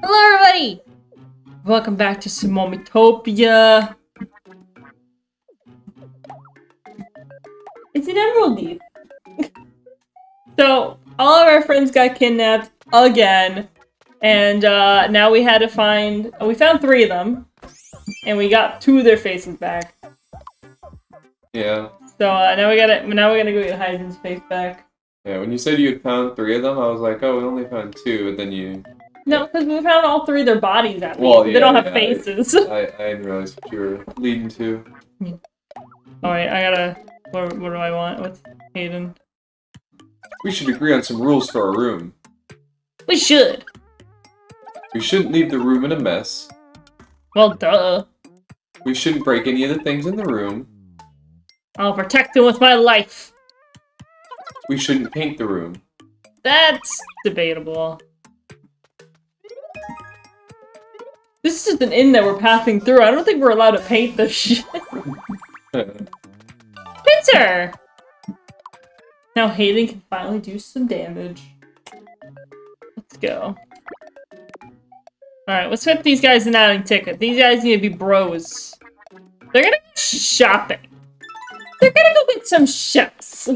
Hello, everybody! Welcome back to Sumomitopia. It's an emerald leaf. so, all of our friends got kidnapped again. And uh, now we had to find... We found three of them. And we got two of their faces back. Yeah. So uh, now we gotta now we're gonna go get Hisen's face back. Yeah, when you said you had found three of them, I was like, oh, we only found two, and then you... No, because we found all three of their bodies at Well, least. yeah, they don't have yeah, faces. I, I didn't realize what you were leading to. Oh, Alright, I gotta... What, what do I want? What's Hayden? We should agree on some rules for our room. We should! We shouldn't leave the room in a mess. Well, duh. We shouldn't break any of the things in the room. I'll protect them with my life. We shouldn't paint the room. That's debatable. This is an inn that we're passing through. I don't think we're allowed to paint this shit. Pincer! Now Hayden can finally do some damage. Let's go. Alright, let's put these guys in adding ticket. These guys need to be bros. They're gonna go shopping. They're gonna go get some chefs.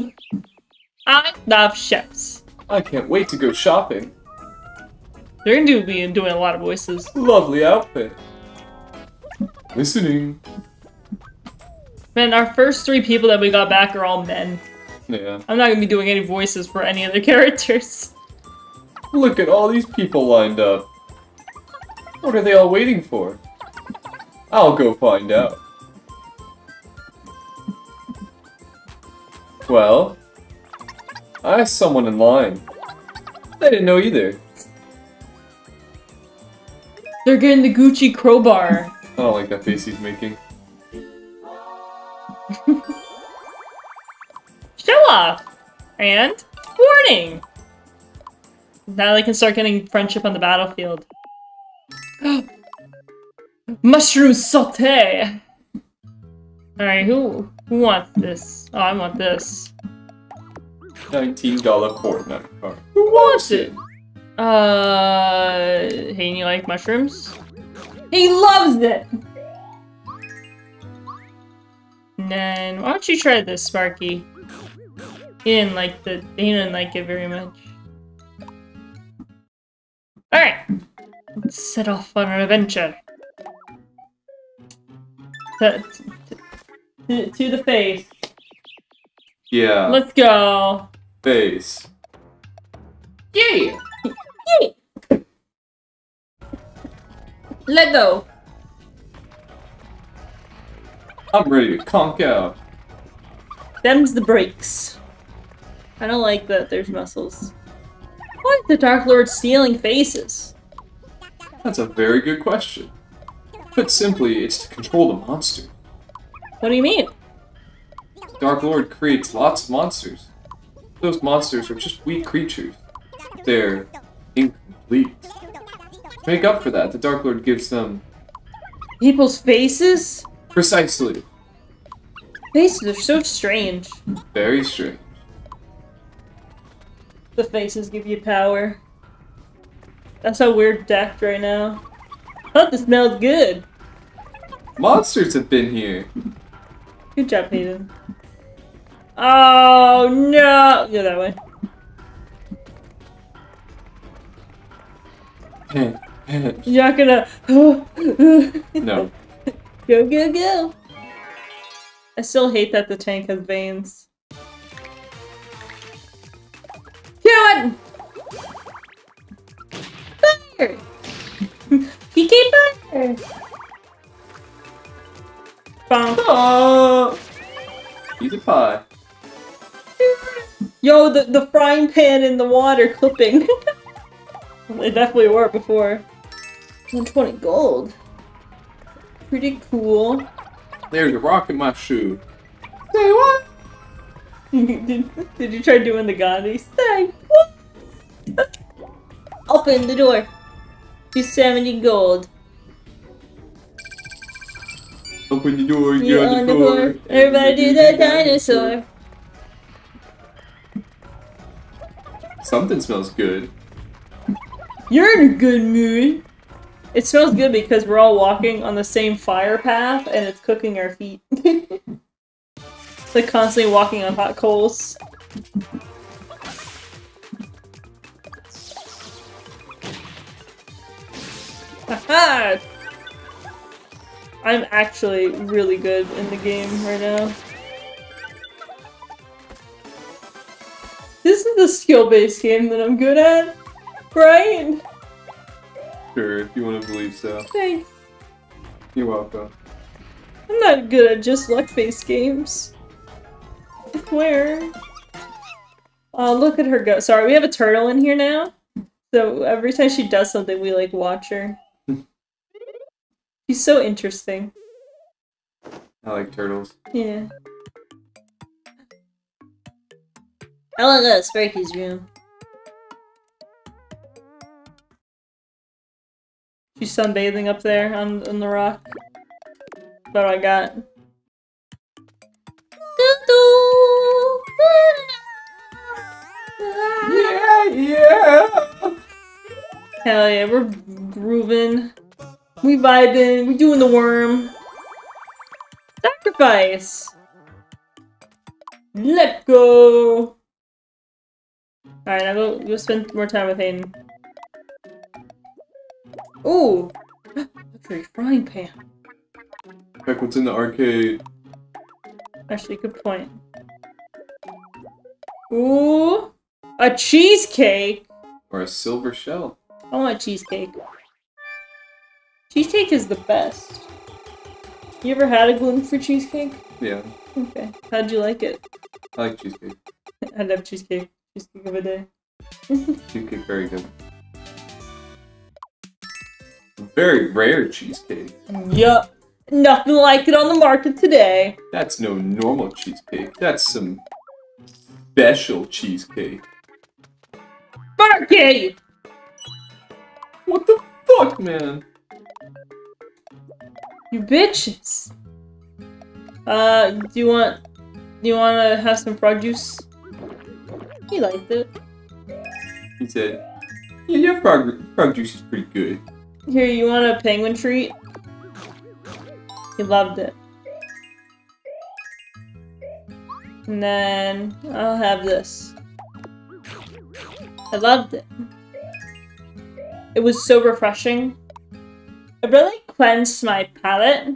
I love chefs. I can't wait to go shopping. They're gonna do, be doing a lot of voices. Lovely outfit. Listening. Man, our first three people that we got back are all men. Yeah. I'm not gonna be doing any voices for any other characters. Look at all these people lined up. What are they all waiting for? I'll go find out. Well, I asked someone in line. They didn't know either. They're getting the Gucci crowbar. I don't oh, like that face he's making. Show off! And warning! Now they can start getting friendship on the battlefield. Mushroom saute! Alright, who who wants this? Oh, I want this. $19 Fortnite card. Who wants it? Uh, hey, you like mushrooms? He loves it! And then, why don't you try this, Sparky? He didn't like the, he didn't like it very much. Alright! Let's set off on an adventure. To, to, to the face. Yeah, Let's go! face. Yeah! Let go! I'm ready to conk out. Them's the brakes. I don't like that there's muscles. Why is the Dark Lord stealing faces? That's a very good question. Put simply, it's to control the monster. What do you mean? Dark Lord creates lots of monsters. Those monsters are just weak creatures. They're Make up for that, the Dark Lord gives them People's faces? precisely Faces are so strange. very strange. The faces give you power. That's how we're decked right now. Oh, this smells good. Monsters have been here. Good job, Hayden. Oh no! Go that way. You're not gonna. no. Go, go, go! I still hate that the tank has veins. Kill it! Fire! PK fire! Bonk. Oh! Eat a pie. Yo, the, the frying pan in the water clipping. they definitely were before. 120 gold. Pretty cool. There's a rock in my shoe. Say what? did, did you try doing the Gandhi? Say what? Open the door. 270 gold. Open the door, You're on the floor. Everybody do the dinosaur. Something smells good. You're in a good mood. It smells good because we're all walking on the same fire path and it's cooking our feet. it's like constantly walking on hot coals. I'm actually really good in the game right now. This is the skill-based game that I'm good at, right? Sure, if you want to believe so. Thanks. You're welcome. I'm not good at just luck-based games. Where? Oh, look at her go. Sorry, we have a turtle in here now. So every time she does something, we like watch her. She's so interesting. I like turtles. Yeah. I like that Sparky's room. She's sunbathing up there on, on the rock. That's what I got. Yeah, yeah! Hell yeah, we're grooving. We vibing. We doing the worm. Sacrifice. Let go. Alright, now go, go spend more time with Hayden. Ooh! Luxury frying pan. Heck, what's in the arcade? Actually, good point. Ooh! A cheesecake! Or a silver shell? I want cheesecake. Cheesecake is the best. You ever had a gluten-free cheesecake? Yeah, Okay. How'd you like it? I like cheesecake. I'd have cheesecake. Cheesecake of a day. Cheesecake, very good. Very rare cheesecake. Yup. Nothing like it on the market today. That's no normal cheesecake. That's some special cheesecake. Barky! What the fuck, man? You bitches. Uh, do you want... Do you want to have some frog juice? He liked it. He said, yeah, your frog, frog juice is pretty good. Here, you want a penguin treat? He loved it. And then I'll have this. I loved it. It was so refreshing. It really cleansed my palate.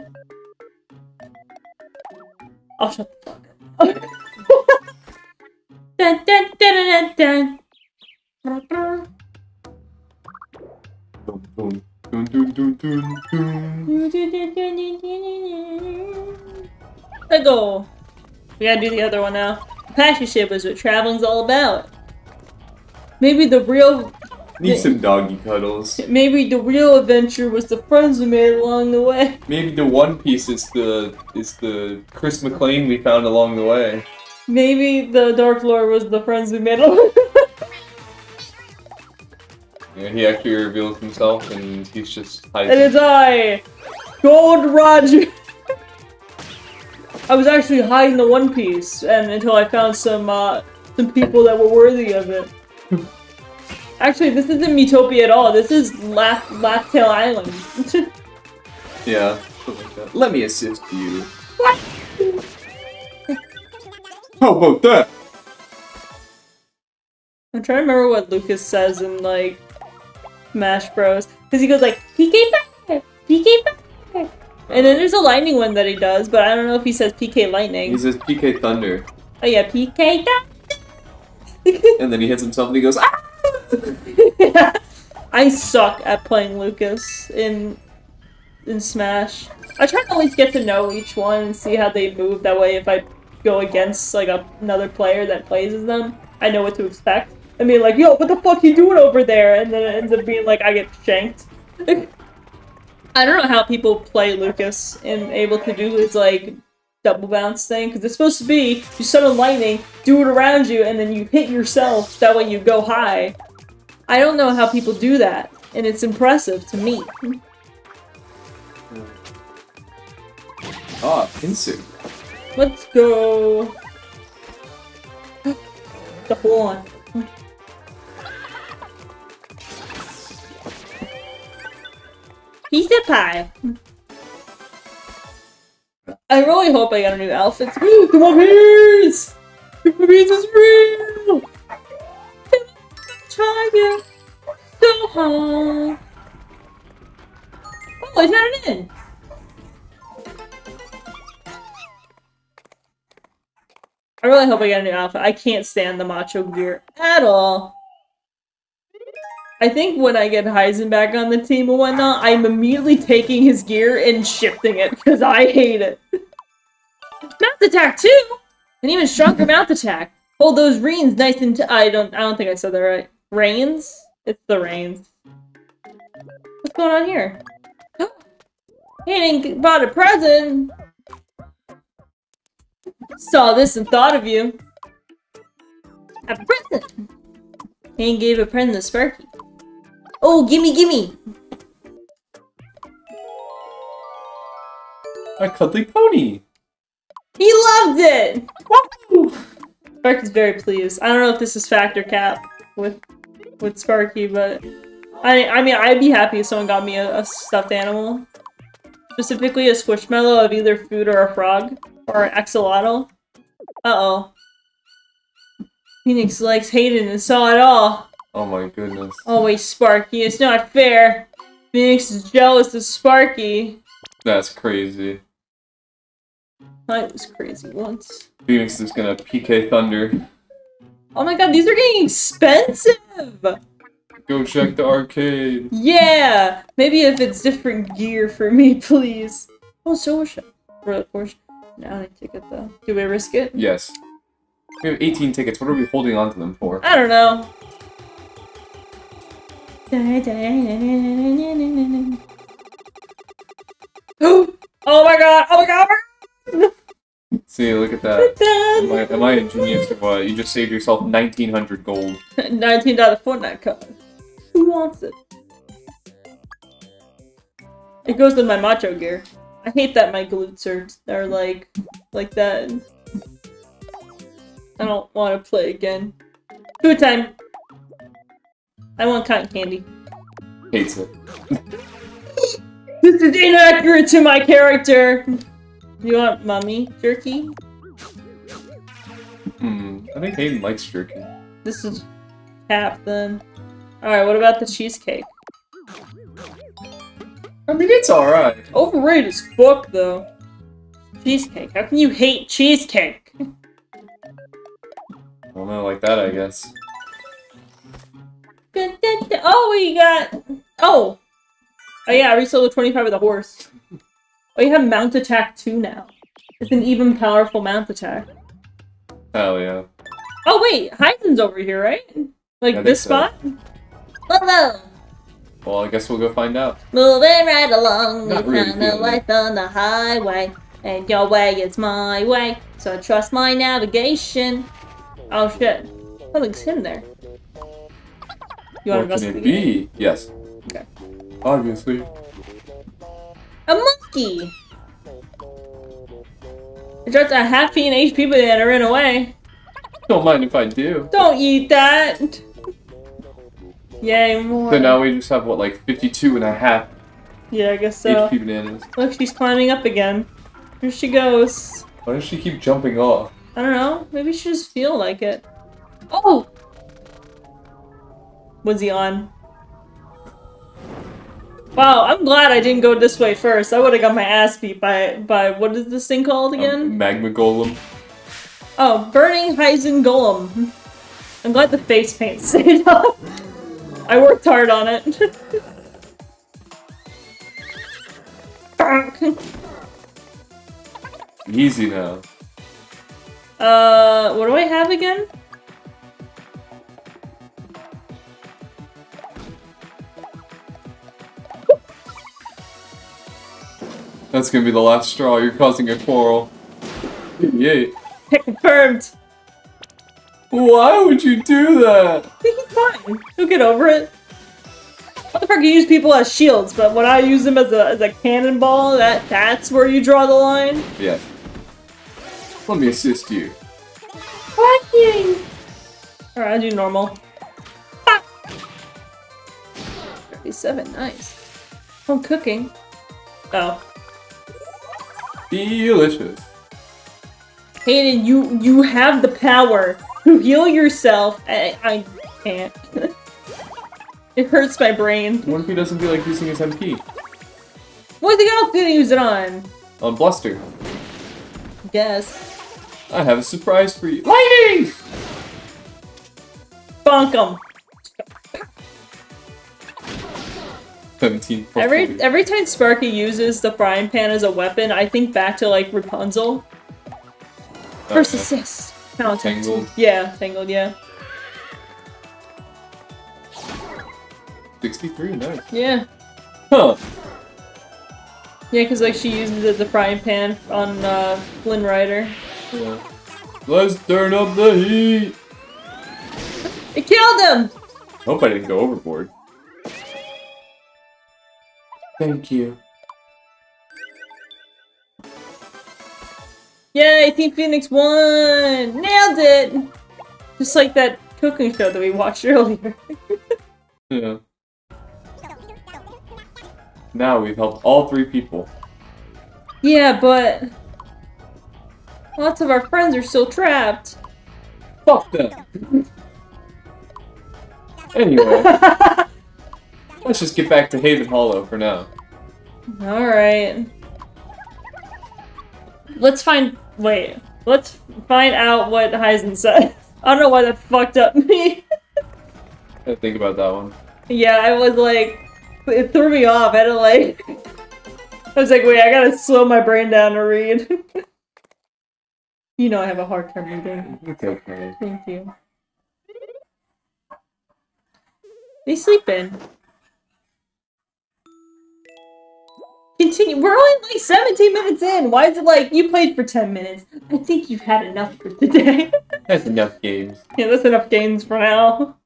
Oh, shut the fuck up. dun, dun, dun, dun, dun, dun. Dun, dun, dun, dun, dun, dun, dun. Let go. We gotta do the other one now. Apache ship is what traveling's all about. Maybe the real, Need some doggy cuddles. maybe the real adventure was the friends we made along the way. Maybe the One Piece is the is the Chris McLean we found along the way. Maybe the Dark Lord was the friends we made along the way. Yeah, he actually reveals himself, and he's just And hiding. it's I, Gold Roger. I was actually hiding the One Piece, and until I found some uh, some people that were worthy of it. Actually, this isn't Miitopia at all. This is Laugh Laughtail Island. Yeah, like. Let me assist you. what? How about that? I'm trying to remember what Lucas says in like Smash Bros. Because he goes like PK Fire, PK Fire, and then there's a lightning one that he does, but I don't know if he says PK Lightning. He says PK Thunder, Oh yeah, PK. Thunder! and then he hits himself and he goes, ah! I suck at playing Lucas in in Smash. I try to always get to know each one and see how they move. That way, if I go against like a, another player that plays as them, I know what to expect. I mean, like, yo, what the fuck you doing over there? And then it ends up being like I get shanked. I don't know how people play Lucas and able to do his like double bounce thing because it's supposed to be you summon lightning, do it around you, and then you hit yourself. That way you go high. I don't know how people do that, and it's impressive to me. Ah, Pinsu. Let's go. the horn. Of pie. I really hope I got a new outfit. On, beans! Come on, is real! Tiger, so high. Oh, I got it in. I really hope I get a new outfit. I can't stand the macho gear at all. I think when I get Hisen back on the team and whatnot, I'm immediately taking his gear and shifting it because I hate it. mount attack too! An even stronger mount attack. Hold those reins nice and I don't I don't think I said that right. Reins? It's the reins. What's going on here? Hayden bought a present! Saw this and thought of you. A present! Hayden gave a present to Sparky. Oh, gimme, gimme! A cuddly pony! He loved it! Woo! Sparky's very pleased. I don't know if this is factor cap with with Sparky, but I I mean I'd be happy if someone got me a, a stuffed animal. Specifically a squishmallow of either food or a frog. Or an axolotl. Uh-oh. Phoenix likes Hayden and saw it all. Oh my goodness. Always Sparky, it's not fair. Phoenix is jealous of Sparky. That's crazy. I was crazy once. Phoenix is gonna PK Thunder. Oh my god, these are getting expensive! Go check the arcade. Yeah! Maybe if it's different gear for me, please. Oh, so shop. For the Porsche. Now I ticket though. Do we risk it? Yes. We have 18 tickets. What are we holding on to them for? I don't know. Oh, oh my god! Oh my god! See, look at that. Am I, am I a genius or what? You just saved yourself 1900 gold. 19 dollar Fortnite card. Who wants it? It goes with my macho gear. I hate that my glutes are, are like, like that. I don't want to play again. Food time! I want cotton candy. Hates it. this is inaccurate to my character! You want mummy jerky? Hmm, I think Hayden likes jerky. This is cap then. Alright, what about the cheesecake? I mean, it's alright. Overrated as fuck, though. Cheesecake. How can you hate cheesecake? I don't know, like that, I guess. Oh, we got... Oh! Oh yeah, I resold the 25 of the horse. Oh, you have mount attack too now. It's an even powerful mount attack. Hell yeah. Oh wait, Hisen's over here, right? Like this so. spot? Hello! Well, I guess we'll go find out. Moving right along, Not we really found a life on the highway. And your way is my way, so trust my navigation. Oh shit. Something's hidden there. You want what to can it be? Yes. Okay. Obviously. A monkey! It dropped a happy and HP banana ran away. Don't mind if I do. Don't eat that! Yay, more. So now we just have, what, like 52 and a half yeah, I guess so. HP bananas. Look, she's climbing up again. Here she goes. Why does she keep jumping off? I don't know. Maybe she just feel like it. Oh! Was he on? Wow, I'm glad I didn't go this way first. I would have got my ass beat by by what is this thing called again? Um, magma golem. Oh, burning Hisen golem. I'm glad the face paint stayed up. I worked hard on it. Easy now. Uh, what do I have again? That's gonna be the last straw. You're causing a quarrel. Yay. Confirmed. Why would you do that? He's fine. He'll get over it. Motherfucker use people as shields, but when I use them as a as a cannonball, that that's where you draw the line. Yeah. Let me assist you. Fucking. Alright, I do normal. 37, nice. I'm cooking. Oh. Delicious. Hayden, you you have the power to heal yourself. I, I can't. it hurts my brain. What if he doesn't feel like using his MP? What the else he use it on? On Bluster. Guess. I have a surprise for you. Lightning! Bonk him. 17 Every every time Sparky uses the frying pan as a weapon, I think back to like Rapunzel. First Okay. assist. No, Tangled. Yeah, Tangled, yeah. 63, nice. Yeah. Huh. Yeah, because like she uses the, a frying pan on uh, Flynn Rider. Yeah. Let's turn up the heat! It killed him! Hope I didn't go overboard. Thank you. Yay, Team Phoenix won! Nailed it! Just like that cooking show that we watched earlier. Yeah. Now we've helped all three people. yeah, but... Lots of our friends are still trapped. Fuck them! Anyway, let's just get back to Haven Hollow for now. Alright. Let's find... Wait. Let's find out what Hisen said. I don't know why that fucked up me. I think about that one. yeah, I was like... It threw me off. I had to like... I was like, wait, I gotta slow my brain down to read. you know I have a hard time reading. It's okay. Thank you. They sleep in. Continue. We're only like 17 minutes in. Why is it like you played for 10 minutes? I think you've had enough for today. That's enough games. yeah, that's enough games for now.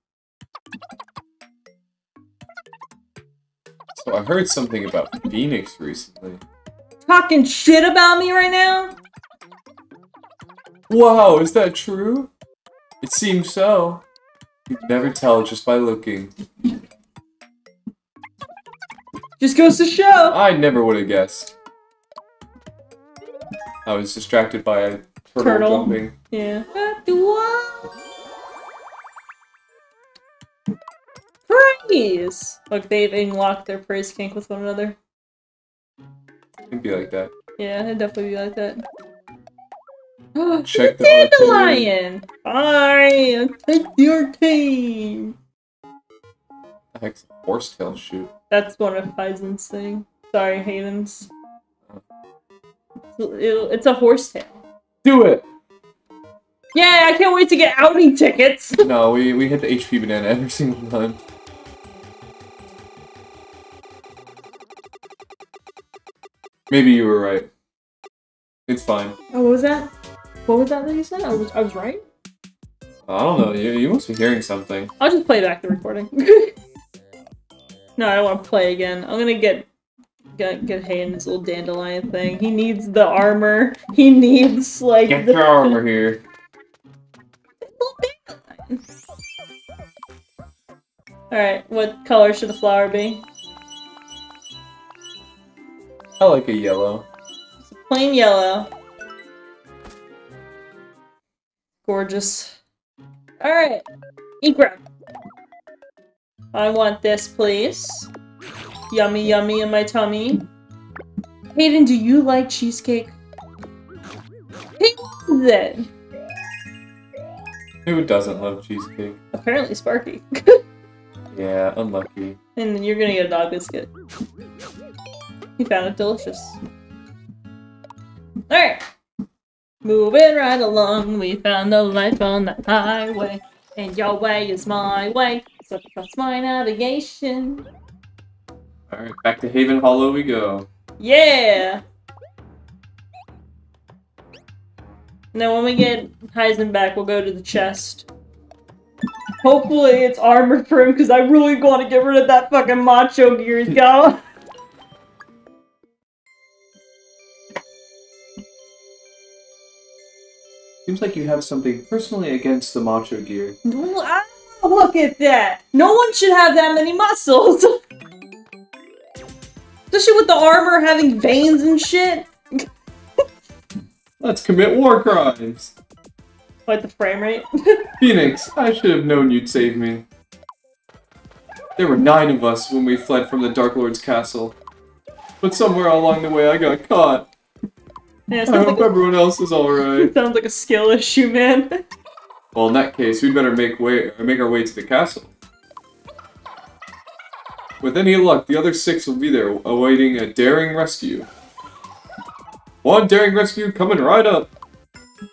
So I heard something about Phoenix recently. Talking shit about me right now? Wow, is that true? It seems so. You can never tell just by looking. Just goes to show. I never would have guessed. I was distracted by a turtle, Turtle. jumping. Yeah. Praise! Look, they've unlocked their praise kink with one another. It'd be like that. Yeah, it'd definitely be like that. Check the Dandelion! Fine! Take your team! The heck's a horsetail shoot. That's one of Hisen's thing. Sorry, Hayden's. It- It's a horsetail. Do it! Yeah, I can't wait to get outing tickets! No, we, we hit the HP banana every single time. Maybe you were right. It's fine. Oh, what was that? What was that that you said? I was, I was right? I don't know, you, you must be hearing something. I'll just play back the recording. no, I don't want to play again. I'm gonna get get get Hayden's little dandelion thing. He needs the armor. He needs like Get the your armor here. Alright, what color should the flower be? I like a yellow. Plain yellow. Gorgeous. Alright. Grab. I want this, please. Yummy, yummy in my tummy. Hayden, do you like cheesecake? It. Who doesn't love cheesecake? Apparently Sparky. Yeah, unlucky. and then you're gonna get a dog biscuit. He found it delicious. Alright. Moving right along, we found the life on the highway. And your way is my way. So trust my navigation. Alright, back to Haven Hollow we go. Yeah! Now when we get Hisen back, we'll go to the chest. Hopefully it's armored for him, because I really want to get rid of that fucking macho gear he's got. Seems like you have something personally against the macho gear. Wow, look at that! No one should have that many muscles! Especially with the armor having veins and shit. Let's commit war crimes. What, the frame rate. Phoenix, I should have known you'd save me. There were nine of us when we fled from the Dark Lord's castle. But somewhere along the way I got caught. yeah, I hope like, everyone else is alright. sounds like a skill issue, man. Well, in that case, we'd better make way make our way to the castle. With any luck, the other six will be there, awaiting a daring rescue. One daring rescue coming right up.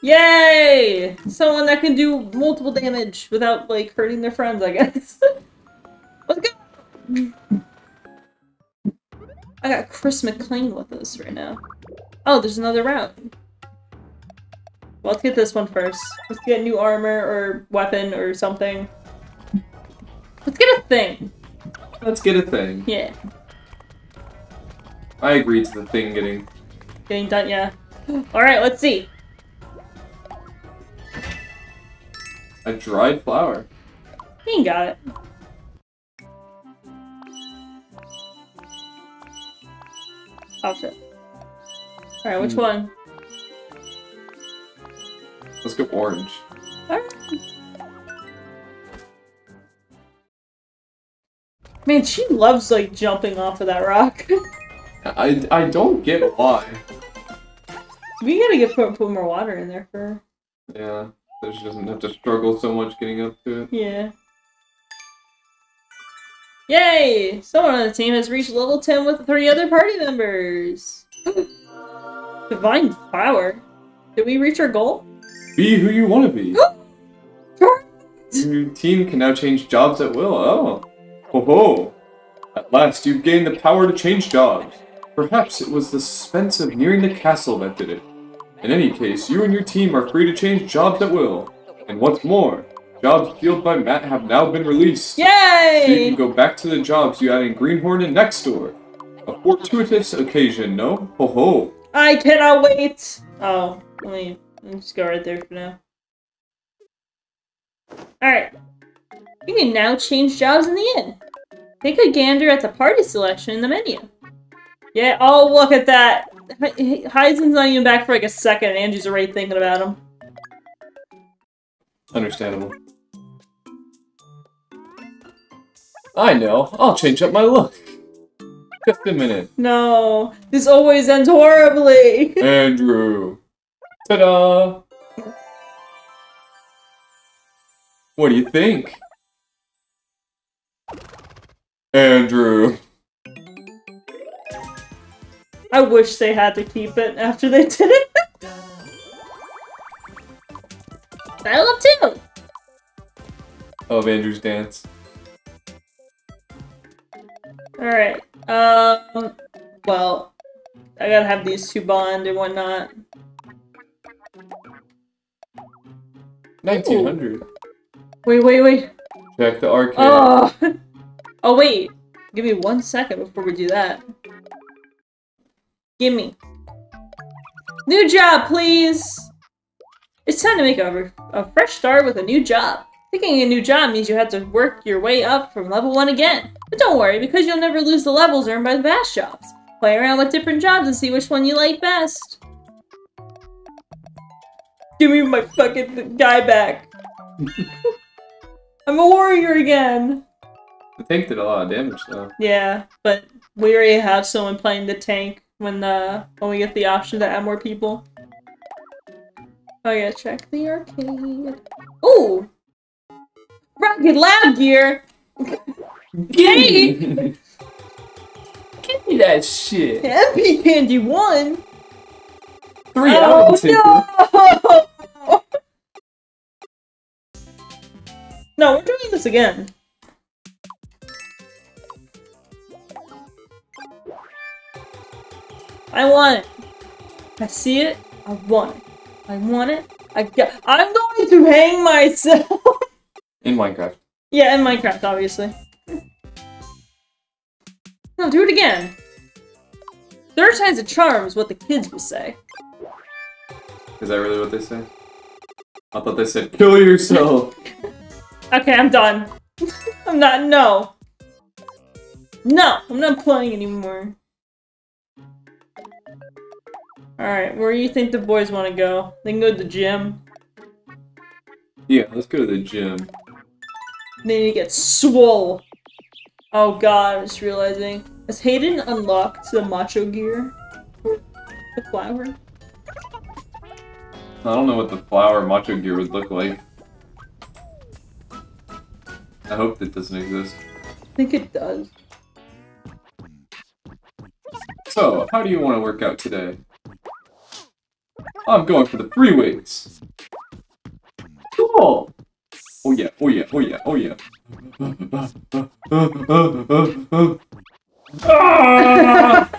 Yay! Someone that can do multiple damage without, like, hurting their friends, I guess. Let's go! I got Chris McLean with us right now. Oh, there's another route. Well, let's get this one first. Let's get new armor or weapon or something. Let's get a thing. Let's get a thing. Yeah. I agree to the thing getting. Getting done, yeah. Alright, let's see. A dried flower. He ain't got it. Oh shit. Alright, which Hmm. one? Let's go orange. Alright. Man, she loves like jumping off of that rock. I, I don't get why. we gotta get put, put more water in there for her. Yeah, so she doesn't have to struggle so much getting up to it. Yeah. Yay! Someone on the team has reached level 10 with three other party members. Divine Power. Did we reach our goal? Be who you want to be. Your team can now change jobs at will. Oh. Ho ho. At last, you've gained the power to change jobs. Perhaps it was the suspense of nearing the castle that did it. In any case, you and your team are free to change jobs at will. And what's more, jobs fueled by Matt have now been released. Yay! So you can go back to the jobs you had in Greenhorne and Neksdor. A fortuitous occasion, no? Ho ho. I cannot wait! Oh, let me, let me just go right there for now. Alright. You can now change jobs in the inn. Take a gander at the party selection in the menu. Yeah, oh, look at that! Hisen's not even back for like a second, and Angie's already thinking about him. Understandable. I know. I'll change up my look. Just a minute. No, this always ends horribly! Andrew. Ta-da! What do you think? Andrew. I wish they had to keep it after they did it. I love too! Of Andrew's dance. Alright, um, well, I gotta have these two bond and whatnot. 1900. Wait, wait, wait. Check the arcade. Oh! oh, wait. Give me one second before we do that. Gimme. New job, please! It's time to make a, a fresh start with a new job. Picking a new job means you have to work your way up from level 1 again. But don't worry, because you'll never lose the levels earned by the past jobs. Play around with different jobs and see which one you like best. Give me my fucking guy back. I'm a warrior again. The tank did a lot of damage though. Yeah, but we already have someone playing the tank when the when we get the option to add more people. Oh yeah, check the arcade. Ooh! Rocket Lab gear! Hey! Give me that shit. MP Candy 1! Three oh out of no! No, we're doing this again. I want it. I see it. I want it. I want it. I get I'm going to hang myself. In Minecraft. yeah, in Minecraft, obviously. No, do it again. Third time's a charm is what the kids would say. Is that really what they say? I thought they said kill yourself. Okay, I'm done. I'm not. No. No, I'm not playing anymore. Alright, where do you think the boys want to go? They can go to the gym. Yeah, let's go to the gym. They need to get swole. Oh god, I'm just realizing. Has Hayden unlocked the macho gear? The flower? I don't know what the flower macho gear would look like. I hope it doesn't exist. I think it does. So, how do you want to work out today? I'm going for the free weights. Cool. Oh yeah, oh yeah, oh yeah, oh yeah. Ah!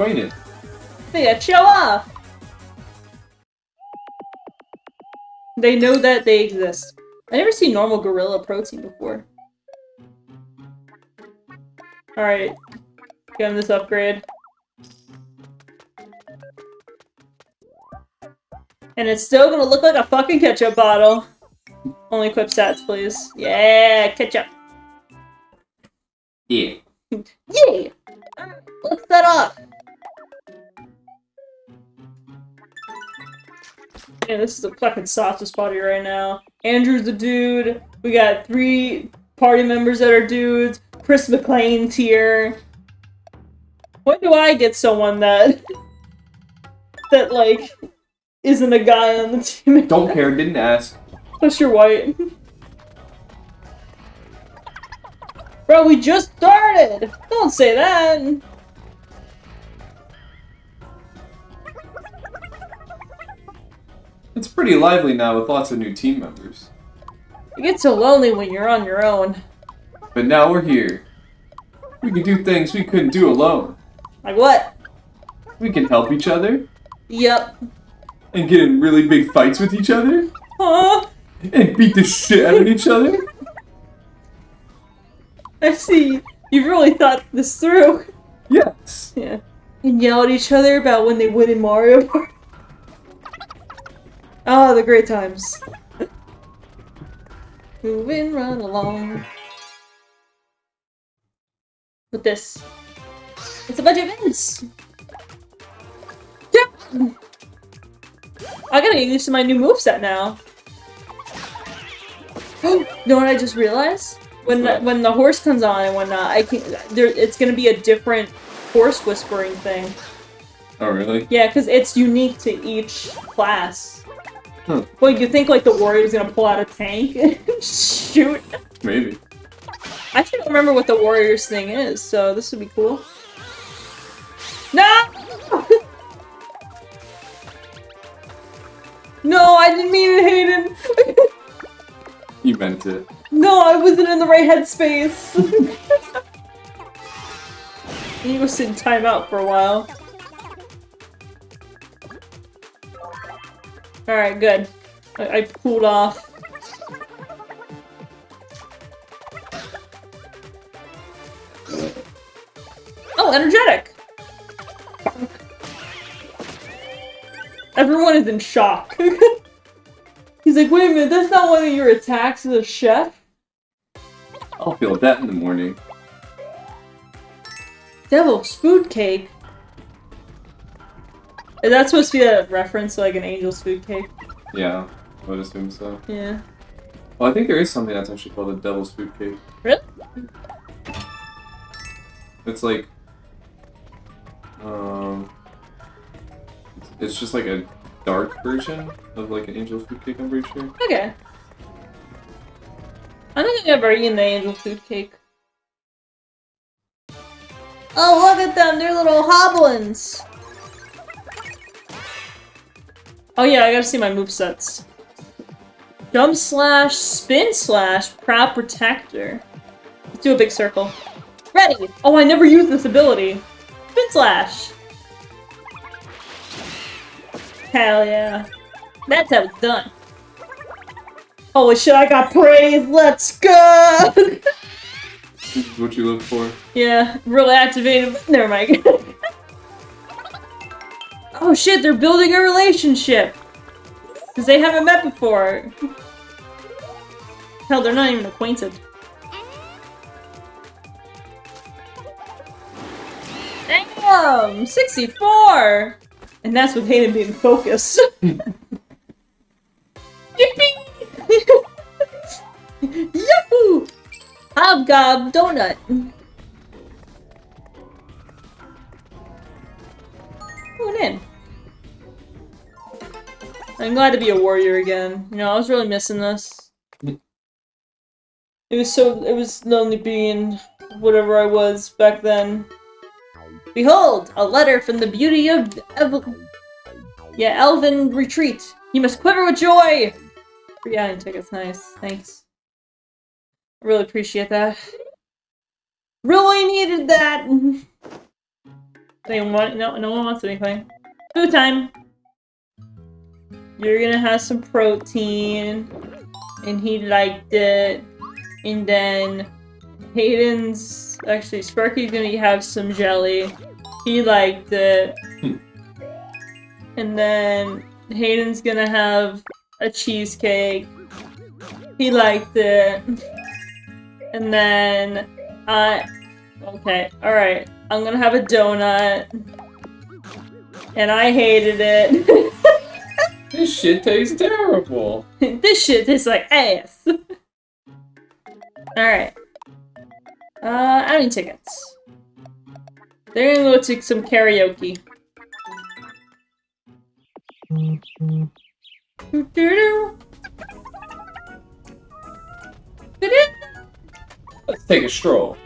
Acquainted. Yeah, show off! They know that they exist. I never seen normal gorilla protein before. Alright. Give him this upgrade. And it's still gonna look like a fucking ketchup bottle. Only equip stats, please. Yeah, ketchup. Yeah. Yeah! Let's set up! Yeah, this is a fucking sausage party right now. Andrew's a dude. We got three party members that are dudes. Chris McLean's here. When do I get someone that that like isn't a guy on the team? Don't care, didn't ask. Plus you're white. Bro, we just started! Don't say that! It's pretty lively now with lots of new team members. You get so lonely when you're on your own. But now we're here. We can do things we couldn't do alone. Like what? We can help each other Yep. and get in really big fights with each other Huh? and beat the shit out of each other. I see. You've really thought this through. Yes. Yeah. And yell at each other about when they win in Mario Kart. Oh, the great times. Moving run along. With this. It's a bunch of events! Yep! I gotta get used to my new moveset now. you know what I just realized? When the, when the horse comes on and whatnot, I can there it's gonna be a different horse whispering thing. Oh, really? Yeah, because it's unique to each class. Huh. Well, you think like the warrior's gonna pull out a tank and shoot? Maybe. I don't remember what the warrior's thing is, so this would be cool. No! no, I didn't mean it, Hayden. You meant it. no, I wasn't in the right headspace. you go sit in timeout for a while. Alright, good. I, I pulled off. Oh, energetic! Everyone is in shock. He's like, wait a minute, that's not one of your attacks as a chef? I'll feel that in the morning. Devil's food cake? Is that supposed to be a reference to like an angel's food cake? Yeah, I would assume so. Yeah. Well, I think there is something that's actually called a devil's food cake. Really? It's like, um, it's- it's just like a dark version of like an angel's food cake. I'm pretty sure. Okay. I don't think I've ever eaten the angel food cake. Oh, look at them! They're little hoblins! Oh yeah, I gotta see my movesets. Jump slash, spin slash, proud protector. Let's do a big circle. Ready! Oh, I never used this ability. Spin slash! Hell yeah. That's how it's done. Holy shit, I got praise! Let's go! This is what you look for. yeah, really activated. Never mind. oh shit, they're building a relationship! Because they haven't met before. Hell, they're not even acquainted. Damn! 64! And that's with Hayden being focused. Yippee! Yahoo! Hobgob donut. Going in. I'm glad to be a warrior again. You know, I was really missing this. It was so- it was lonely being whatever I was back then. Behold! A letter from the beauty of Ev- Yeah, Elven Retreat! You must quiver with joy! Free outing tickets, nice. Thanks. I really appreciate that. Really needed that! Anyone want- no, no one wants anything. Food time! You're gonna have some protein, and he liked it. And then Hayden's actually Sparky's gonna have some jelly. He liked it. Hmm. and then Hayden's gonna have a cheesecake. He liked it. And then I okay, alright. I'm gonna have a donut. And I hated it. This shit tastes terrible. this shit tastes like ass. Alright. Uh, I need tickets. They're gonna go to some karaoke. Let's take a stroll.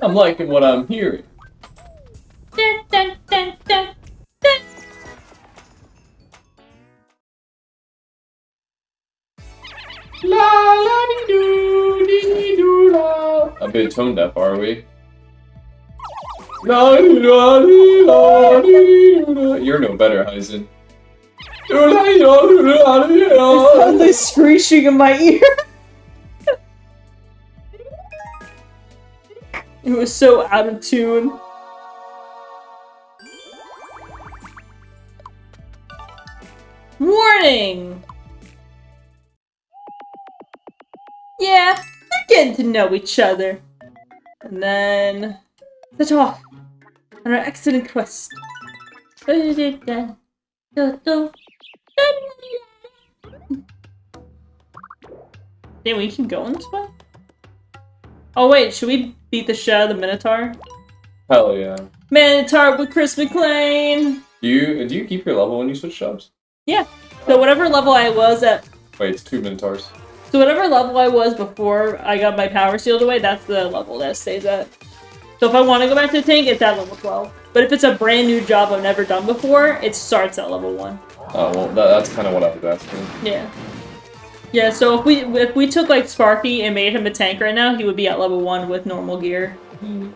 I'm liking what I'm hearing. A tone deaf, are we? You're no better, Hisen. It's suddenly screeching in my ear. it was so out of tune. Warning! Yeah, getting to know each other. And then... Set off on our excellent quest. Damn, we can go in this way? Oh wait, should we beat the shit out of the Minotaur? Hell yeah. Minotaur with Chris McLean! Do you do you keep your level when you switch jobs? Yeah. So whatever level I was at, Wait, it's two minotaurs. So whatever level I was before I got my power shield away, that's the level that stays at. So if I want to go back to the tank, it's at level 12. But if it's a brand new job I've never done before, it starts at level 1. Oh well, that, that's kind of what I was asking. Yeah. Yeah, so if we if we took like Sparky and made him a tank right now, he would be at level 1 with normal gear. Mm-hmm.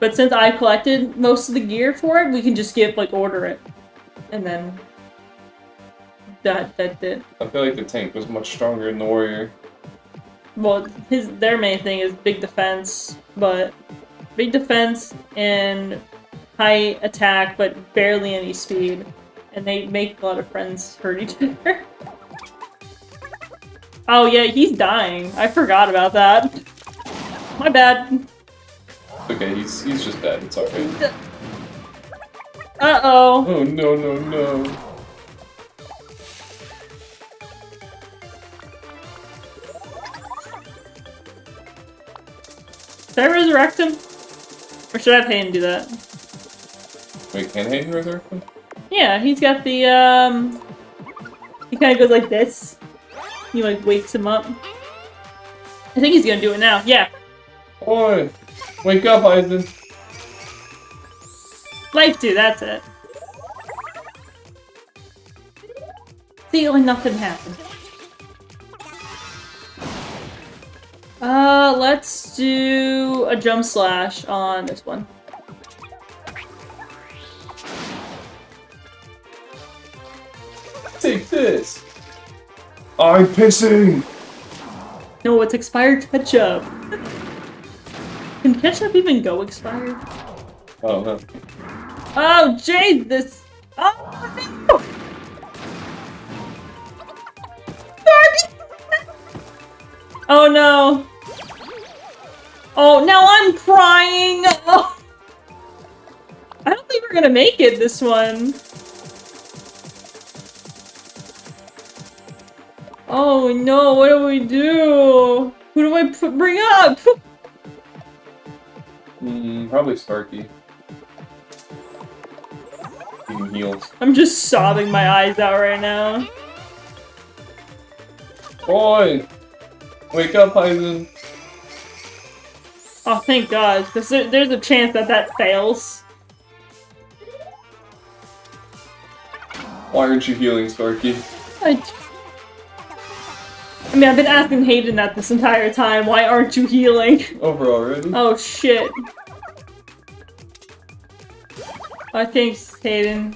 But since I collected most of the gear for it, we can just give like order it. And then that that did. I feel like the tank was much stronger than the warrior. Well, his their main thing is big defense, but big defense and high attack, but barely any speed, and they make a lot of friends hurt each other. oh yeah, he's dying. I forgot about that. My bad. Okay, he's he's just dead. It's alright. Uh oh. Oh no no no. Should I resurrect him? Or should I have Hayden do that? Wait, can Hayden resurrect him? Yeah, he's got the, um... He kind of goes like this. He, like, wakes him up. I think he's gonna do it now. Yeah. Oi! Wake up, Hisen! Life do, that's it. See, like nothing happened. Uh, let's do a jump slash on this one. Take this! I'm pissing! No, it's expired ketchup. Can ketchup even go expired? Oh no. Oh, jeez, this. Oh, no! Oh no. Oh, now I'm crying! Oh. I don't think we're gonna make it this one. Oh no, what do we do? Who do I bring up? Mm, probably Sparky. Even heals. I'm just sobbing my eyes out right now. Boy! Wake up, Hisen! Oh, thank God, because there, there's a chance that that fails. Why aren't you healing, Sparky? I, I mean, I've been asking Hayden that this entire time. Why aren't you healing? Over already? Oh, shit. I think Hayden.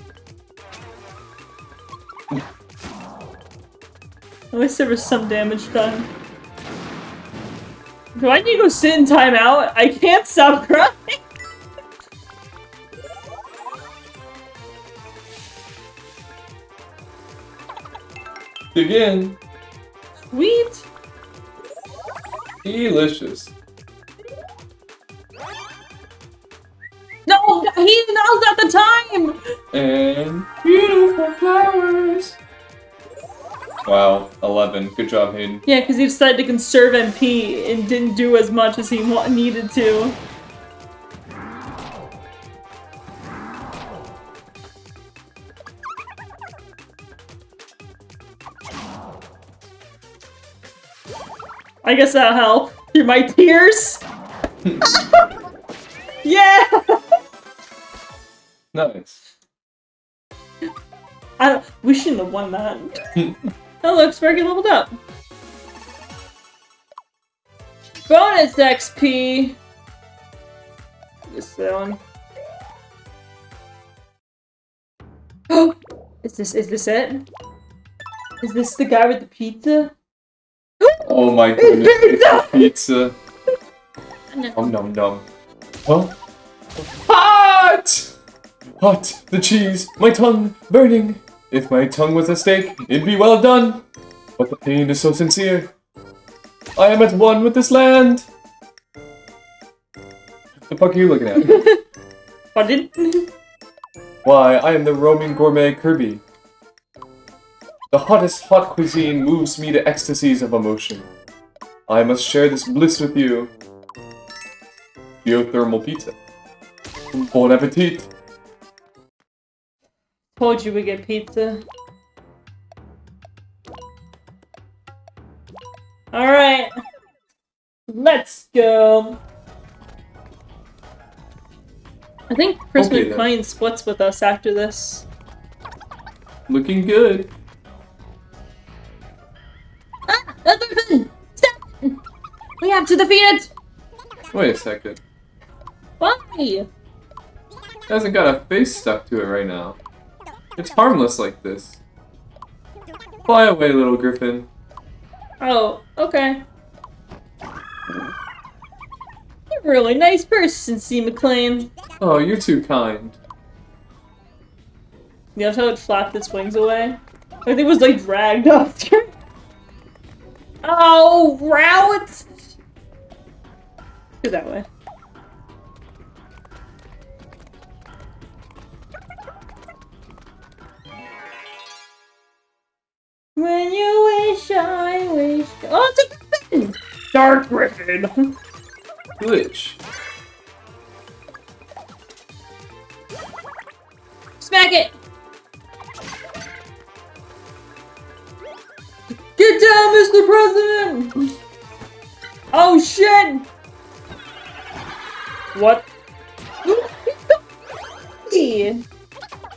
At least there was some damage done. Do I need to go sit in timeout? I can't stop crying! Dig in! Sweet! Delicious. No! He now's not the time! And beautiful flowers! Wow, 11. Good job, Hayden. Yeah, because he decided to conserve MP and didn't do as much as he needed to. I guess that'll help. Through my tears? yeah! Nice. I we shouldn't have won that. oh look, Sparky leveled up. Bonus XP! This one. Oh! Is this is this it? Is this the guy with the pizza? Oh my goodness, pizza! pizza. Nom nom nom. Huh? Hot! Hot! The cheese! My tongue! Burning! If my tongue was a steak, it'd be well done! But the pain is so sincere. I am at one with this land! The fuck are you looking at? Did? Why, I am the roaming gourmet Kirby. The hottest hot cuisine moves me to ecstasies of emotion. I must share this bliss with you. Geothermal pizza. Bon appetit! Told you we get pizza. Alright. Let's go. I think Chris Okay, then. McLean splits with us after this. Looking good. Ah! That's Griffin! Stop! We have to defeat it! Wait a second. Why? It hasn't got a face stuck to it right now. It's harmless like this. Fly away, little griffin. Oh, okay. You're a really nice person, C. McLean. Oh, you're too kind. You know how it flapped its wings away? Like it was like dragged up. oh, route! Go that way. When you wish, I wish. Oh, it's a griffin! Dark griffin! Glitch. Smack it! Get down, Mr. President! Oh shit! What? yeah,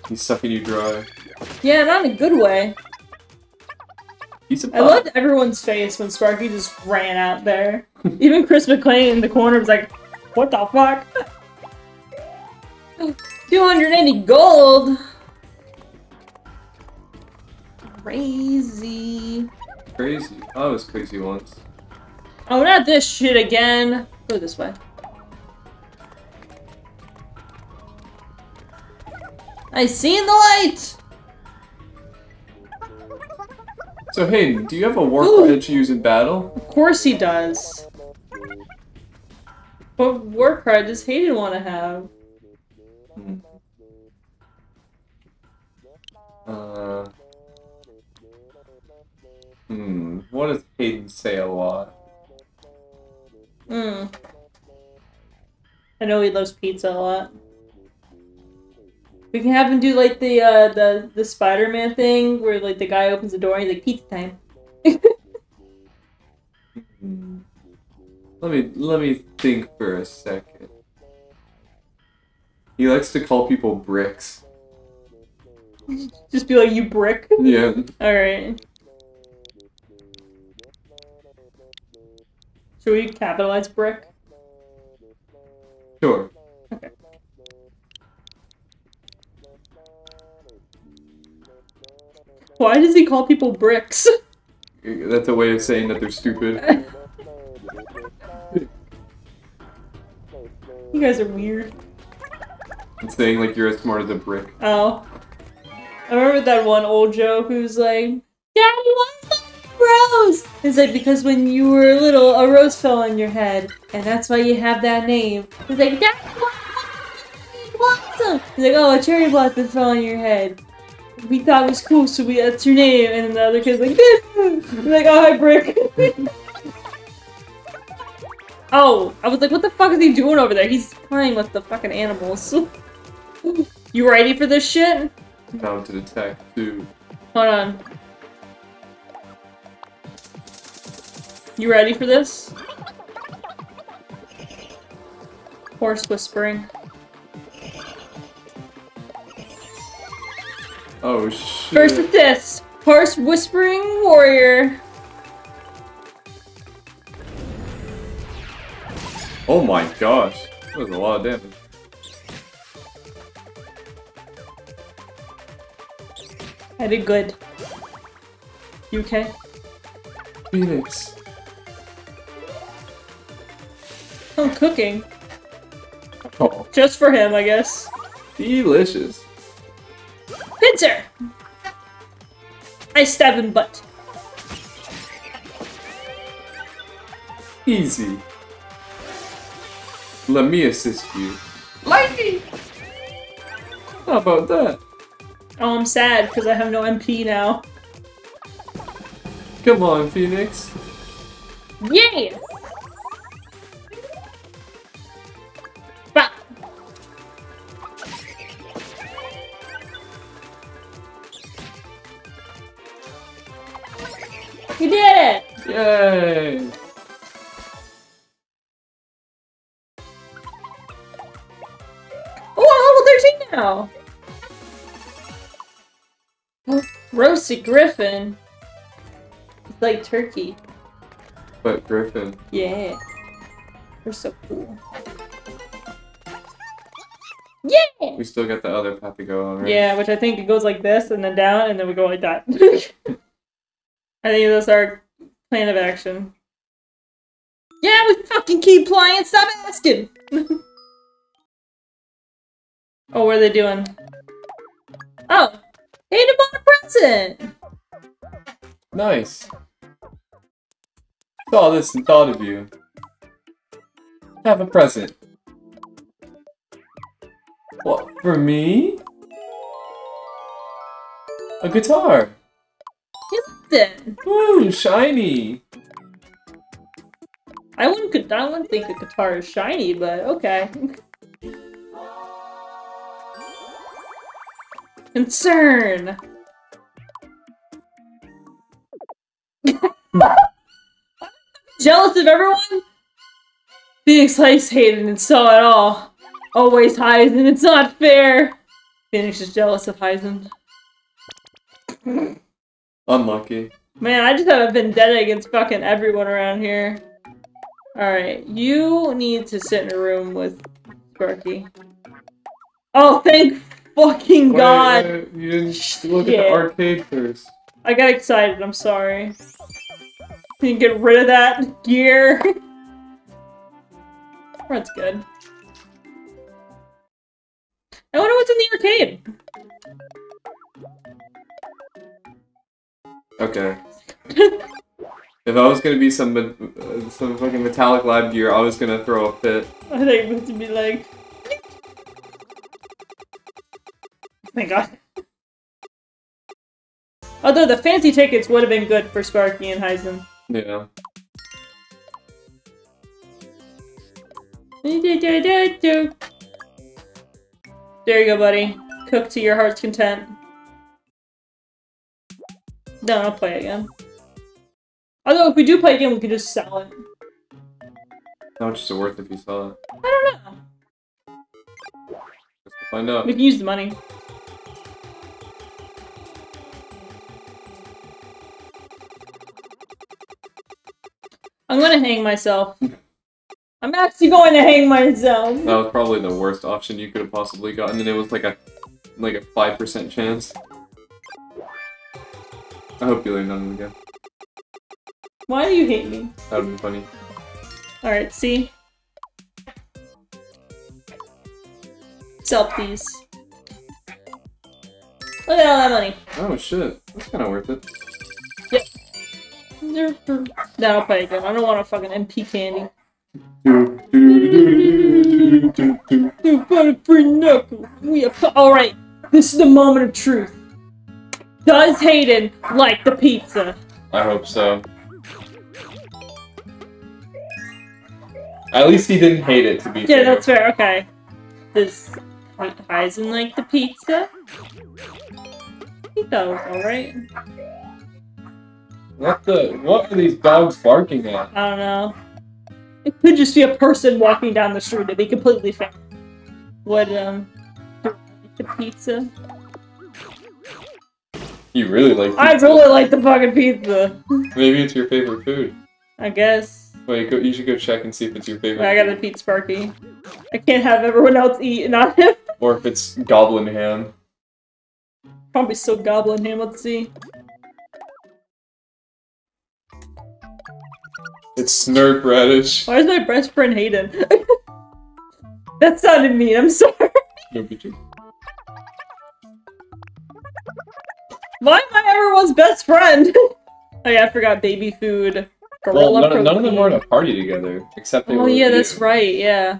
He's sucking you dry. Yeah, not in a good way. He's a I loved everyone's face when Sparky just ran out there. Even Chris McLean in the corner was like, what the fuck? 280 gold! Crazy. crazy. I was crazy once. Oh, not this shit again. Go this way. I seen the light! So Hayden, do you have a war Ooh. cry that you use in battle? Of course he does. What war cry does Hayden want to have? Hmm. Uh. Hmm. What does Hayden say a lot? Hmm. I know he loves pizza a lot. We can have him do like the uh the the Spider-Man thing where like the guy opens the door and he's like pizza time. Let me let me think for a second. He likes to call people bricks. Just be like you brick. Yeah. All right. Should we capitalize brick? Sure. Why does he call people bricks? That's a way of saying that they're stupid. you guys are weird. It's saying like you're as smart as a brick. Oh. I remember that one old joke who's like, Daddy, the rose? It's like, because when you were little, a rose fell on your head, and that's why you have that name. He's like, Daddy, what blossom? He's like, oh, a cherry blossom fell on your head. We thought it was cool, so we that's your name. And the other kid's like, He's like, oh, hi, Brick. oh, I was like, what the fuck is he doing over there? He's playing with the fucking animals. you ready for this shit? Mounted attack too. Hold on. You ready for this? Horse whispering. Oh shit. First with this. Horse whispering warrior. Oh my gosh. That was a lot of damage. I did good. You okay? Phoenix. I'm cooking. Oh, Just for him, I guess. delicious. Pincer! I stab him butt. Easy. Let me assist you. Lightning! How about that? Oh, I'm sad because I have no MP now. Come on, Phoenix. Yeah! You did it! Yay! Oh, I'm level 13 now! Oh, Roasted Griffin. It's like turkey. But Griffin. Yeah. We're so cool. Yeah! We still got the other path to go on, right? Yeah, which I think it goes like this and then down and then we go like that. I think that's our plan of action. Yeah, we fucking keep playing. Stop asking. oh, what are they doing? Oh, Hayden bought a present. Nice. Saw this and thought of you. Have a present. What, for me? A guitar. Then Ooh, shiny. I wouldn't. I wouldn't think a guitar is shiny, but okay. Concern. Jealous of everyone? Phoenix likes Hayden and so at all. Always Hisen, it's not fair. Phoenix is jealous of Hisen. Unlucky. Man, I just have a vendetta against fucking everyone around here. Alright, you need to sit in a room with Sparky. Oh, thank fucking Wait, god! you didn't look at the arcade first. I got excited, I'm sorry. Can you get rid of that gear? That's good. I wonder what's in the arcade. Okay. if I was gonna be some uh, some fucking metallic lab gear, I was gonna throw a fit. I think it would be like. Thank God. Although the fancy tickets would have been good for Sparky and Hisen. Yeah. There you go, buddy. Cook to your heart's content. No, I'll play again. Although, if we do play again, we could just sell it. How much is it worth if you sell it? I don't know. We'll find out. We can use the money. I'm gonna hang myself. I'm actually going to hang myself. That was probably the worst option you could have possibly gotten, and it was like a like a five percent chance. I hope you land on it again. Why do you hate me? That would be funny. Alright, see? Sell these. Look at all that money. Oh shit, that's kind of worth it. Yep. No, I'll play again. I don't want a fucking MP candy. You got a free knuckle. We are Alright, this is the moment of truth. Does Hayden like the pizza? I hope so. At least he didn't hate it, to be Yeah, fair. that's fair. Okay. Does Hisen like the pizza? He was alright. What the? What are these dogs barking at? I don't know. It could just be a person walking down the street. It'd be completely fair. Would, um, like the pizza? You really like I pizza. really like the fucking pizza. Maybe it's your favorite food. I guess. Wait, go, you should go check and see if it's your favorite. I gotta beat Sparky. I can't have everyone else eat and not him. Or if it's goblin ham. Probably still goblin ham. Let's see. It's snurp radish. Why is my best friend Hayden? that sounded mean. I'm sorry. No picture. Why am I everyone's best friend? oh yeah, I forgot baby food. Gorilla Well, none, none of them were in a party together, except they Oh were yeah, that's you. right, yeah.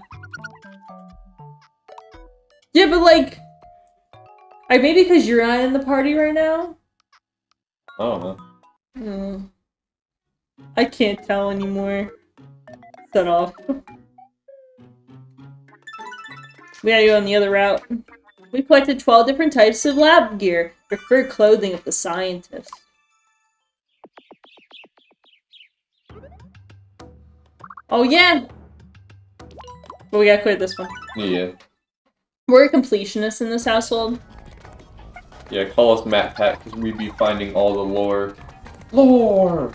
Yeah, but like, I maybe because you're not in the party right now. Oh. Hmm. I can't tell anymore. Set off. we gotta go on the other route. We collected 12 different types of lab gear. Preferred clothing of the scientist. Oh yeah! But we gotta clear this one. Yeah. We're completionists in this household. Yeah, call us MatPat, because we'd be finding all the lore. Lore!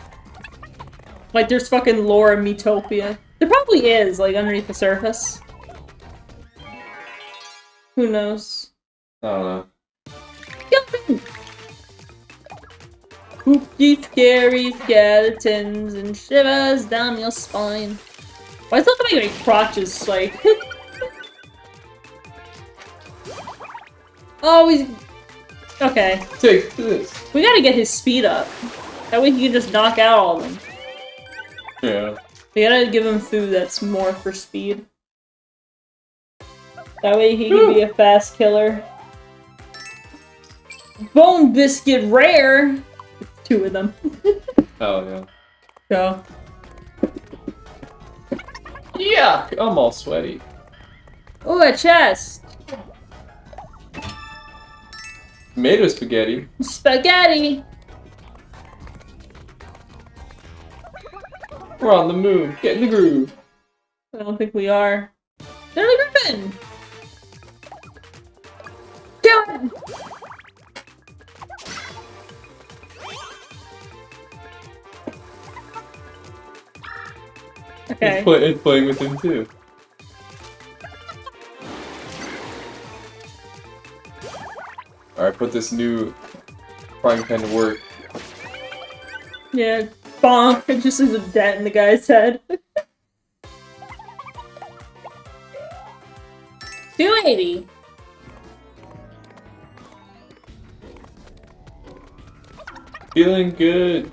Like, there's fucking lore in Miitopia. There probably is, like, underneath the surface. Who knows? I don't know. Spooky, scary skeletons and shivers down your spine. Why is it looking like crotches, like... oh, he's... Okay. Take this! We gotta get his speed up. That way he can just knock out all of them. Yeah. We gotta give him food that's more for speed. That way he can be a fast killer. Bone Biscuit Rare! Two of them. Oh, yeah. So, Yuck! I'm all sweaty. oh, a chest! Tomato spaghetti. Spaghetti! We're on the move. Get in the groove. I don't think we are. They're the Griffin! Kill him! Okay. It's, play- it's playing with him too. Alright, put this new frying pan to work. Yeah, bonk. It just is a dent in the guy's head. 280. Feeling good.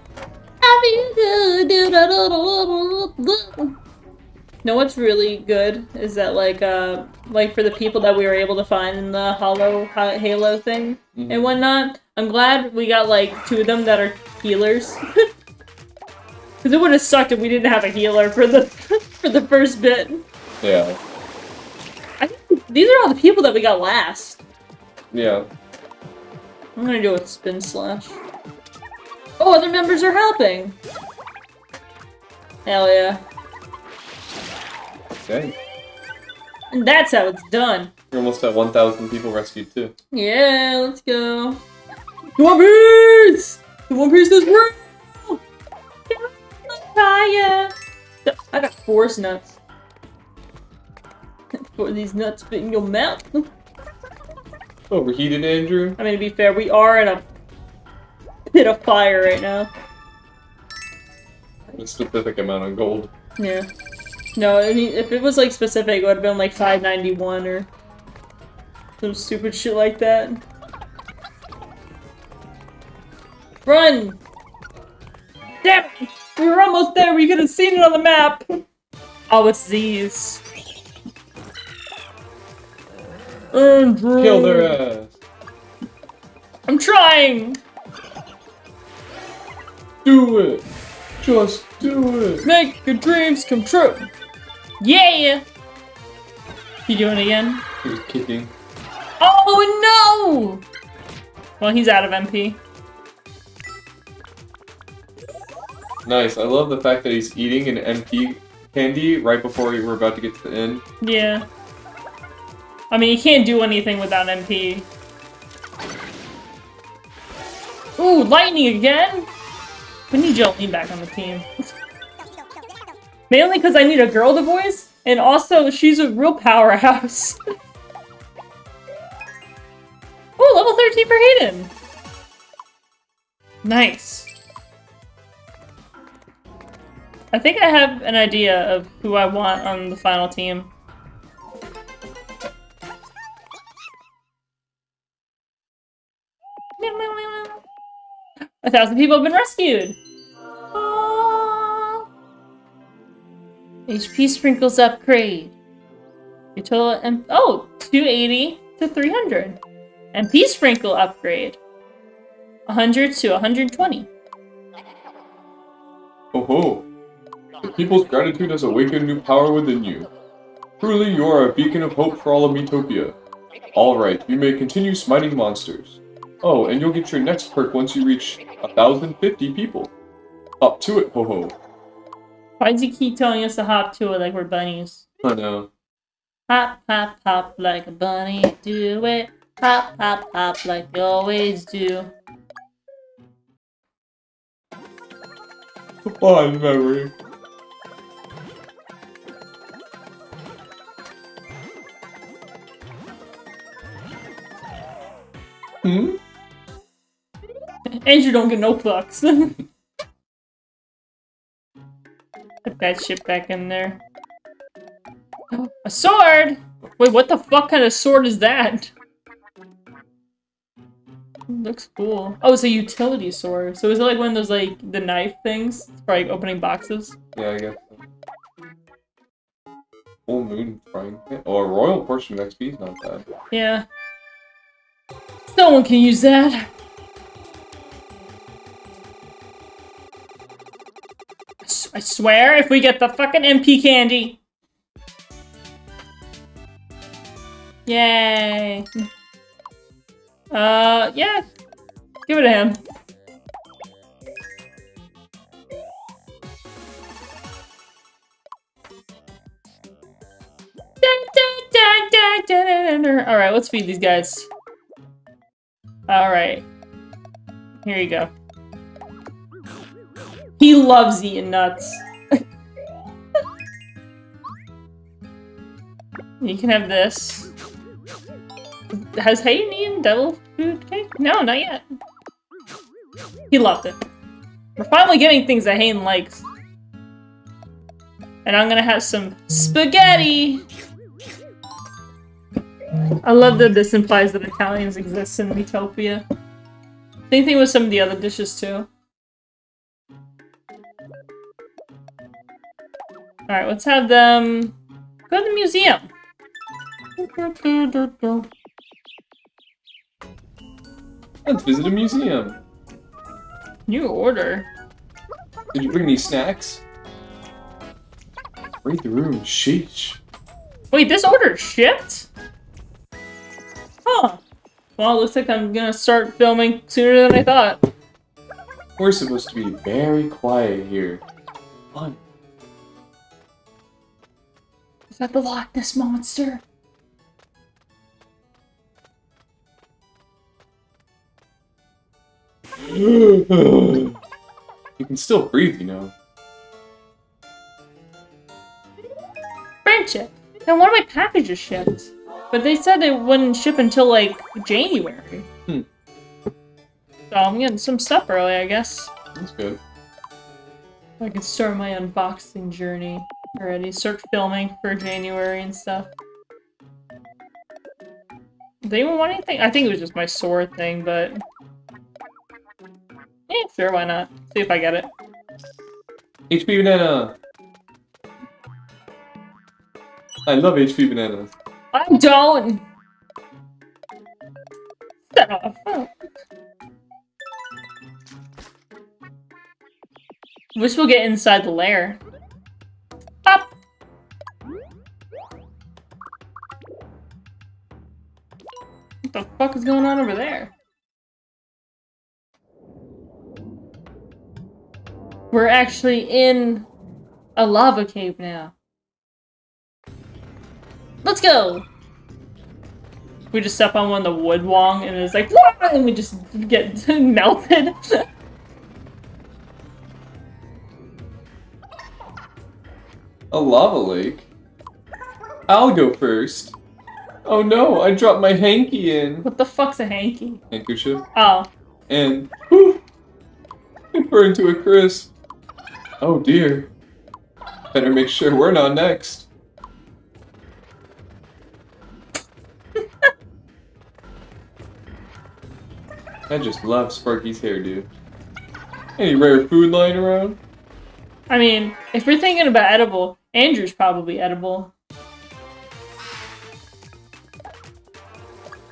know what's really good is that like uh like for the people that we were able to find in the hollow halo thing Mhm. and whatnot i'm glad we got like two of them that are healers because it would have sucked if we didn't have a healer for the for the first bit Yeah. I think these are all the people that we got last Yeah. i'm gonna do a spin slash oh other members are helping hell yeah Okay. and that's how it's done You're almost at 1,000 people rescued too. Yeah, let's go. The One Piece! The One Piece is real! Fire! I got force nuts. For these nuts fit in your mouth. Overheated, Andrew? I mean, to be fair, we are in a pit of fire right now. A specific amount of gold. Yeah. No, I mean, if it was like specific, it would have been like 591 or some stupid shit like that. Run! Damn it! We were almost there, we could have seen it on the map! Oh, it's these. Andrew! Kill their ass. I'm trying! Do it! Just do it! Make your dreams come true! Yeah! You doing it again? He was kicking. Oh no! Well, he's out of MP. Nice. I love the fact that he's eating an MP candy right before we were about to get to the end. Yeah. I mean, he can't do anything without MP. Ooh, lightning again? We need Jolene back on the team. Mainly because I need a girl to voice, and also she's a real powerhouse. oh, level 13 for Hayden! Nice. I think I have an idea of who I want on the final team. A thousand people have been rescued! Ah. Aww. HP sprinkles upgrade. Your total M- oh, 280 to 300. MP sprinkle upgrade. 100 to 120. Oh ho! The people's gratitude has awakened new power within you. Truly, you are a beacon of hope for all of Miitopia. Alright, you may continue smiting monsters. Oh, and you'll get your next perk once you reach 1,050 people. Up to it, ho ho. Why does he keep telling us to hop to it like we're bunnies? I know. Hop, hop, hop like a bunny, do it. Hop, hop, hop like you always do. Fond memory. Hmm? Andrew don't get no fucks. Put that shit back in there. A sword! Wait, what the fuck kind of sword is that? Looks cool. Oh, it's a utility sword. So is it like one of those like the knife things for like opening boxes? Yeah, I guess so. Full moon frying pan. Oh, a royal portion of XP is not bad. Yeah. No one can use that. I swear, if we get the fucking MP candy. Yay. Uh, yeah. Give it to him. Alright, let's feed these guys. Alright. Here you go. He loves eating nuts. you can have this. Has Hayden eaten devil food cake? No, not yet. He loved it. We're finally getting things that Hayden likes. And I'm gonna have some spaghetti! I love that this implies that Italians exist in Utopia. Same thing with some of the other dishes too. Alright, let's have them go to the museum. Let's visit a museum. New order. Did you bring any snacks? Read the room. Sheesh. Wait, this order shipped? Huh. Well, it looks like I'm gonna start filming sooner than I thought. We're supposed to be very quiet here. Fun. Is that the Loch Ness monster? you can still breathe, you know. Friendship. Now, one of my packages shipped. But they said it wouldn't ship until, like, January. Hmm. So I'm getting some stuff early, I guess. That's good. I can start my unboxing journey already. Start filming for January and stuff. Did anyone want anything? I think it was just my sword thing, but... Yeah, sure, why not? See if I get it. HP banana. I love HP bananas. I don't! Stop. Wish we'll get inside the lair. What the fuck is going on over there? We're actually in a lava cave now. Let's go! We just step on one of the wood wong and it's like, Wah! and we just get melted. A lava lake? I'll go first. Oh no, I dropped my hanky in. what the fuck's a hanky? Handkerchief. Oh. And whew, it burned to a crisp. Oh dear. Better make sure we're not next. I just love Sparky's hairdo. Any rare food lying around? I mean, if we're thinking about edible, Andrew's probably edible.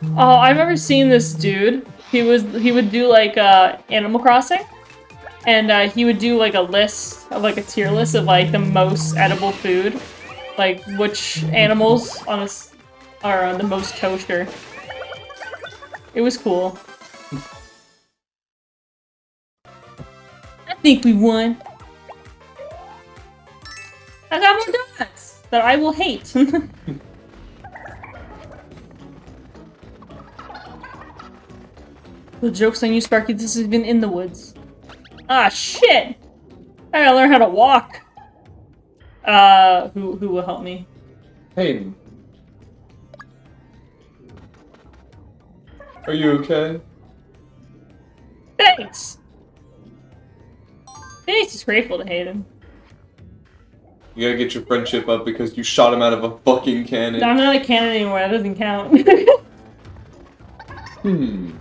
Oh, I've ever seen this dude. He was he would do like uh, Animal Crossing, and uh, he would do like a list of like a tier list of like the most edible food, like which animals on us are uh, the most kosher. It was cool. I think we won. I got more donuts that I will hate. the joke's on you, Sparky. This has been in the woods. Ah, shit! I gotta learn how to walk. Uh, who who will help me? Hayden. Are you okay? Thanks. Phoenix is grateful to Hayden. You gotta get your friendship up because you shot him out of a fucking cannon. I'm not a cannon anymore. That doesn't count. Hmm.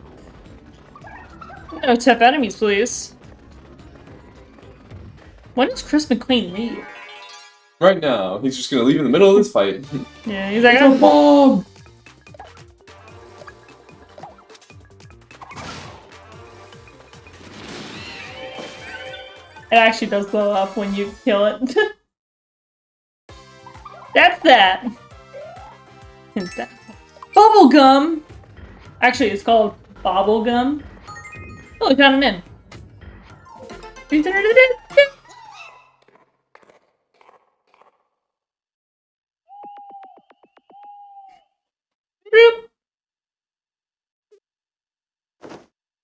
No tough enemies, please. When does Chris McQueen leave? Right now, he's just gonna leave in the middle of this fight. Yeah, he's like, I'm oh. bomb! It actually does blow up when you kill it. That's that. that bubblegum? Actually, it's called bubblegum. Oh, we got him in.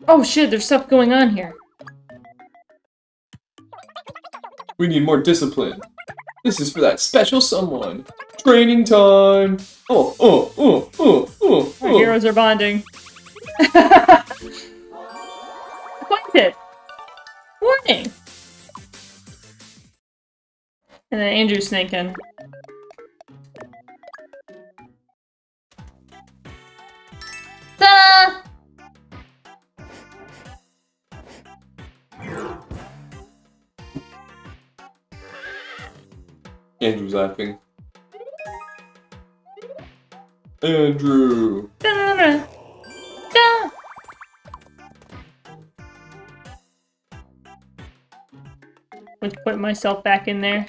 Oh shit, there's stuff going on here. We need more discipline. This is for that special someone. Training time! Oh, oh, oh, oh, oh, Our oh. heroes are bonding. Acquainted. Warning. And then Andrew's sneaking. Da! Andrew's laughing. Andrew. Da-da-da. Da. Let's put myself back in there.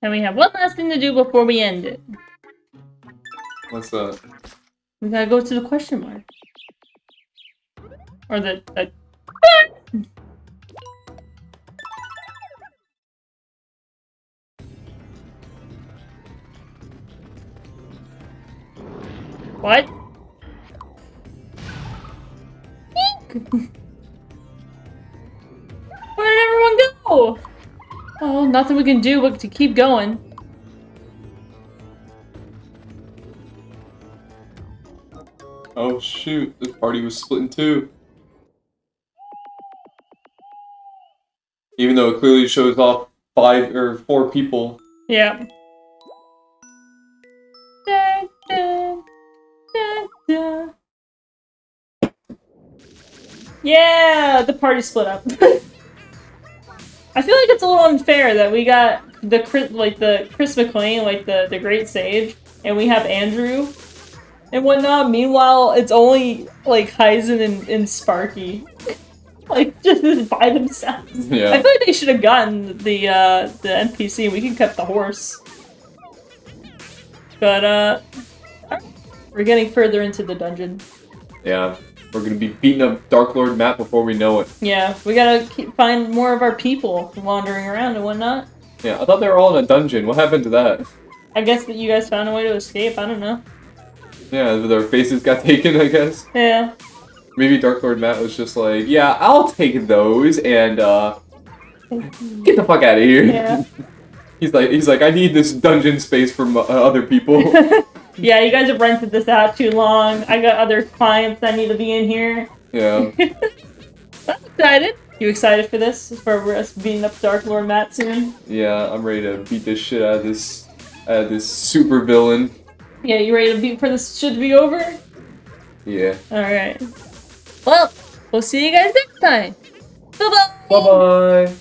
And we have one last thing to do before we end it. What's that? We gotta go to the question mark. Or the, the What? go? Oh, nothing we can do but to keep going. Oh shoot, this party was split in two. Even though it clearly shows off five or four people. Yeah. Da, da, da. Yeah, the party split up. I feel like it's a little unfair that we got the Chris, like the Chris McLean, like the the Great Sage, and we have Andrew and whatnot. Meanwhile, it's only like Hisen and, and Sparky, like just by themselves. I Yeah. feel like they should have gotten the uh, the NPC. And we could cut the horse, but uh, we're getting further into the dungeon. Yeah. We're gonna be beating up Dark Lord Matt before we know it. Yeah, we gotta keep, find more of our people wandering around and whatnot. Yeah, I thought they were all in a dungeon. What happened to that? I guess that you guys found a way to escape. I don't know. Yeah, their faces got taken, I guess. Yeah. Maybe Dark Lord Matt was just like, yeah, I'll take those and uh get the fuck out of here. Yeah. he's like he's like, I need this dungeon space for uh, other people. yeah, you guys have rented this out too long. I got other clients that need to be in here. yeah. I'm excited. You excited for this? For us beating up Dark Lord Matt soon? Yeah, I'm ready to beat this shit out of this out of this super villain. Yeah, you ready to beat for this shit to be over? Yeah. Alright. Well, we'll see you guys next time. Bye bye! Bye bye.